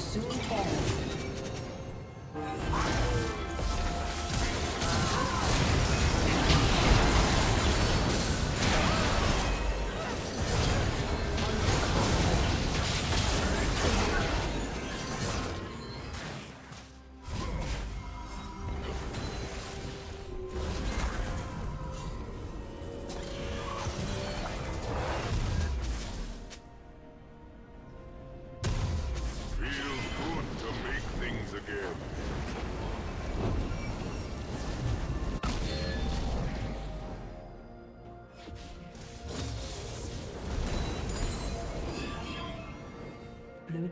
Soon fall.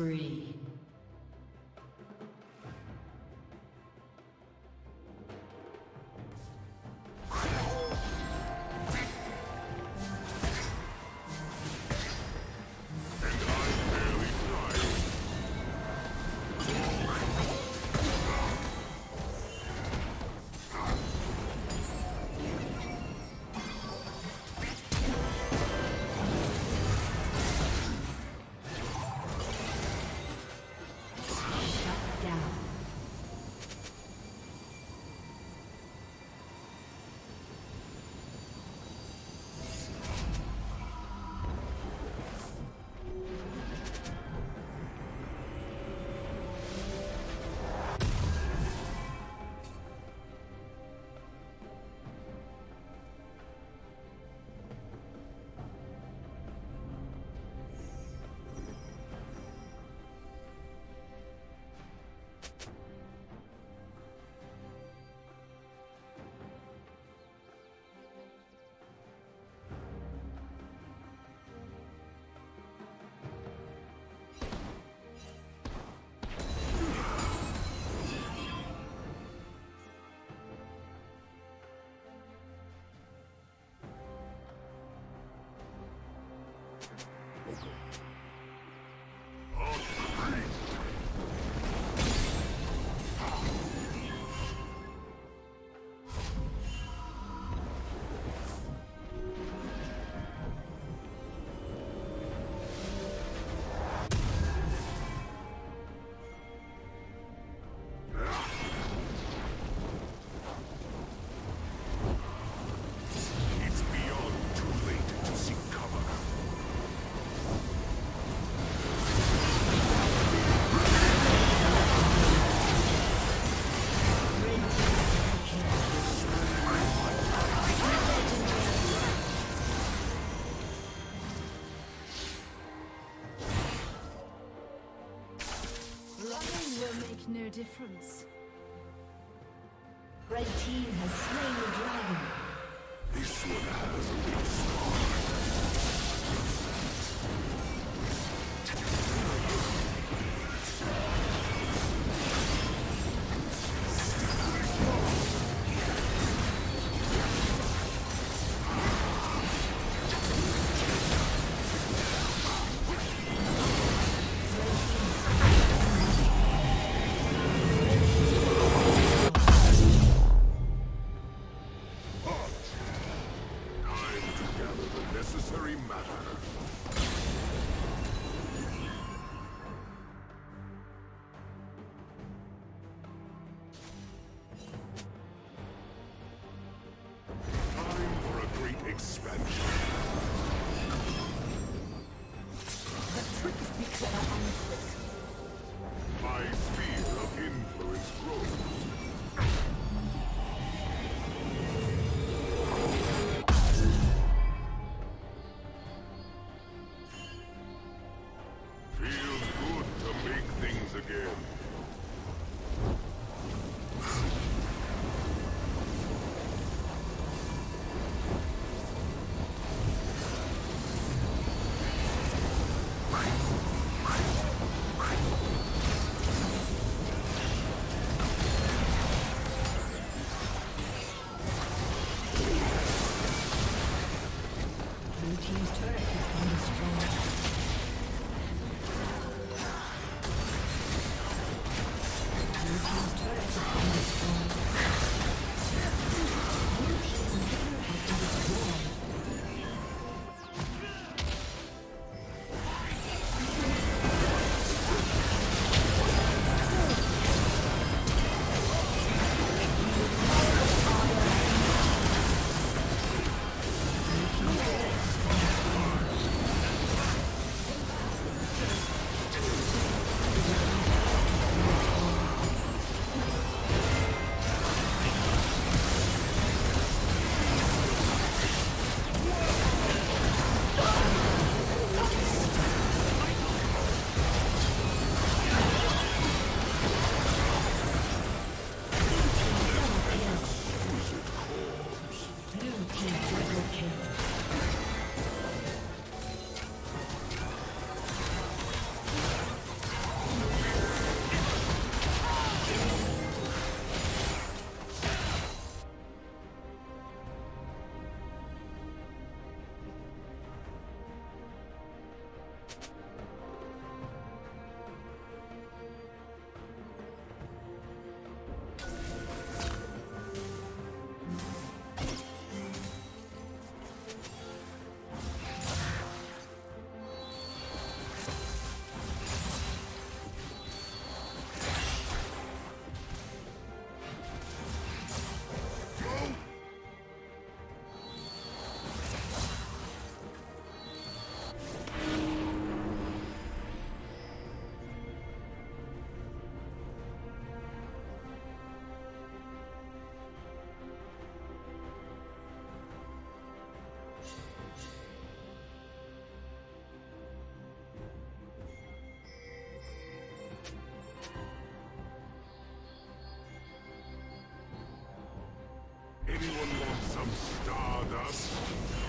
spree. No difference. Red team has slain again. Stardust?